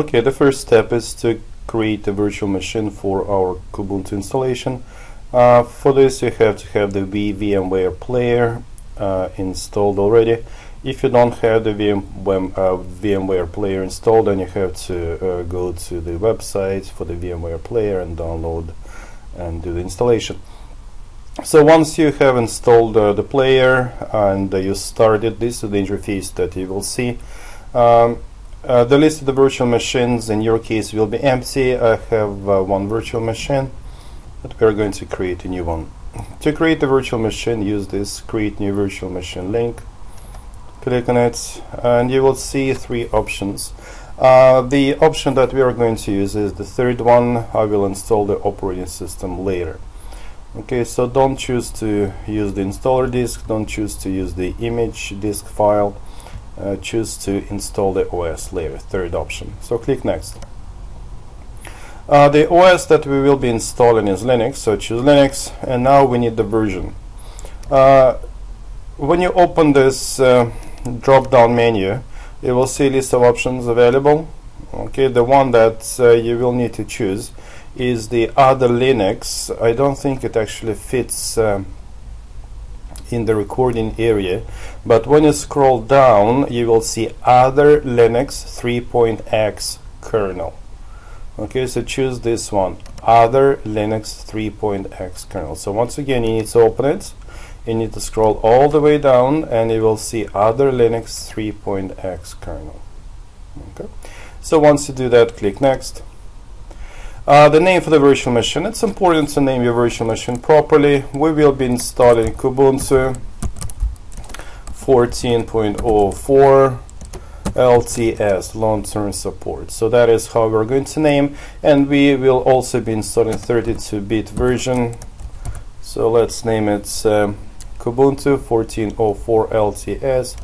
Okay, the first step is to create a virtual machine for our Kubuntu installation. Uh, for this you have to have the VMware player uh, installed already. If you don't have the VM, uh, VMware player installed then you have to uh, go to the website for the VMware player and download and do the installation. So once you have installed uh, the player and you started, this is the interface that you will see. Um, uh, the list of the virtual machines in your case will be empty. I have uh, one virtual machine, but we're going to create a new one. To create a virtual machine, use this create new virtual machine link. Click on it, and you will see three options. Uh, the option that we are going to use is the third one. I will install the operating system later. Okay, so don't choose to use the installer disk, don't choose to use the image disk file uh, choose to install the OS layer, third option. So click next. Uh, the OS that we will be installing is Linux, so choose Linux, and now we need the version. Uh, when you open this uh, drop-down menu, you will see a list of options available. Okay, the one that uh, you will need to choose is the other Linux. I don't think it actually fits um, in the recording area but when you scroll down you will see other Linux 3.x kernel. Okay so choose this one other Linux 3.x kernel. So once again you need to open it. You need to scroll all the way down and you will see other Linux 3.x kernel. Okay. So once you do that click next uh, the name for the virtual machine. It's important to name your virtual machine properly. We will be installing Kubuntu 14.04 LTS long-term support. So that is how we're going to name and we will also be installing 32-bit version. So let's name it um, Kubuntu 14.04 LTS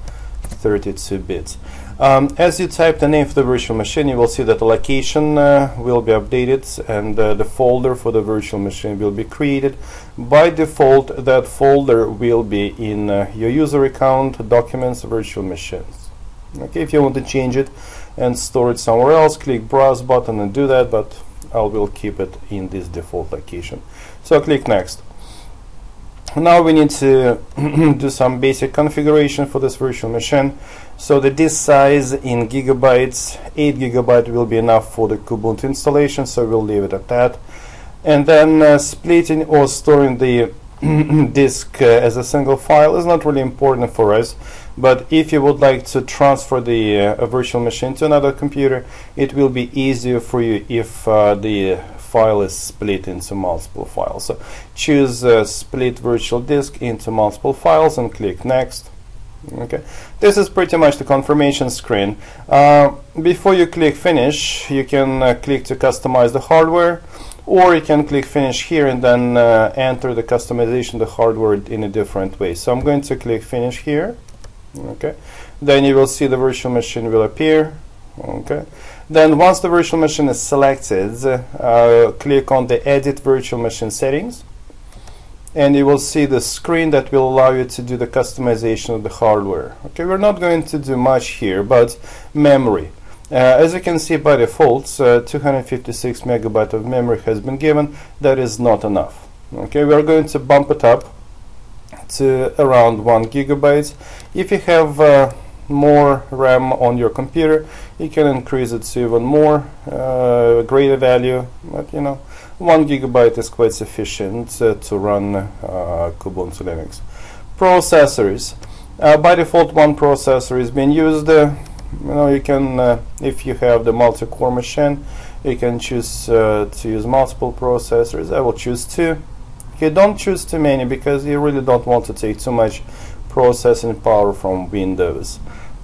32-bit. Um, as you type the name for the virtual machine, you will see that the location uh, will be updated and uh, the folder for the virtual machine will be created. By default, that folder will be in uh, your user account, documents, virtual machines. Okay, if you want to change it and store it somewhere else, click browse button and do that, but I will keep it in this default location. So click next. Now we need to do some basic configuration for this virtual machine. So the disk size in gigabytes, 8 gigabyte will be enough for the Kubuntu installation, so we'll leave it at that. And then uh, splitting or storing the disk uh, as a single file is not really important for us. But if you would like to transfer the uh, virtual machine to another computer, it will be easier for you if uh, the file is split into multiple files. So choose uh, split virtual disk into multiple files and click next. Okay, this is pretty much the confirmation screen. Uh, before you click finish, you can uh, click to customize the hardware or you can click finish here and then uh, enter the customization the hardware in a different way. So I'm going to click finish here. Okay, then you will see the virtual machine will appear. Okay, then once the virtual machine is selected, uh, click on the edit virtual machine settings and you will see the screen that will allow you to do the customization of the hardware. Okay, we're not going to do much here, but memory. Uh, as you can see by default, uh, 256 megabyte of memory has been given. That is not enough. Okay, we are going to bump it up to around one gigabyte. If you have uh, more RAM on your computer, you can increase it to even more, uh, greater value, but you know, one gigabyte is quite sufficient uh, to run uh, Kubuntu Linux. Processors. Uh, by default, one processor is being used. Uh, you know, you can, uh, if you have the multi-core machine, you can choose to use multiple processors. I will choose two. Okay, don't choose too many because you really don't want to take too much processing power from Windows.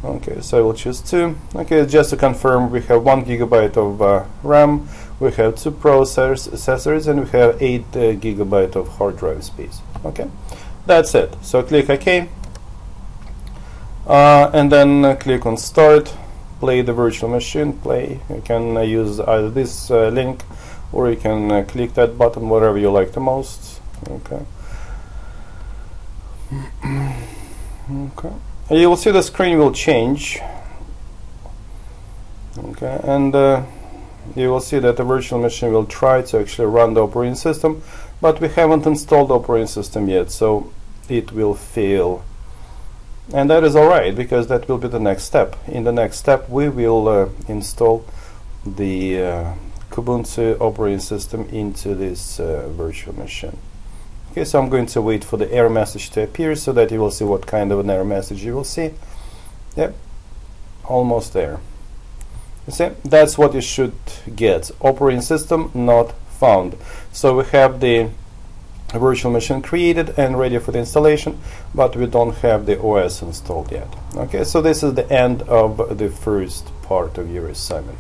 Okay, so I will choose two. Okay, just to confirm, we have one gigabyte of uh, RAM, we have two processors, accessories, and we have eight uh, gigabyte of hard drive space. Okay, that's it. So click OK, uh, and then uh, click on Start. Play the virtual machine. Play. You can uh, use either this uh, link, or you can click that button, whatever you like the most. Okay. okay. You will see the screen will change. okay and uh, you will see that the virtual machine will try to actually run the operating system but we haven't installed the operating system yet so it will fail. And that is alright because that will be the next step. In the next step we will uh, install the uh, Kubuntu operating system into this uh, virtual machine okay so I'm going to wait for the error message to appear so that you will see what kind of an error message you will see. Yep almost there. You see that's what you should get. Operating system not found. So we have the virtual machine created and ready for the installation but we don't have the OS installed yet. Okay so this is the end of the first part of your assignment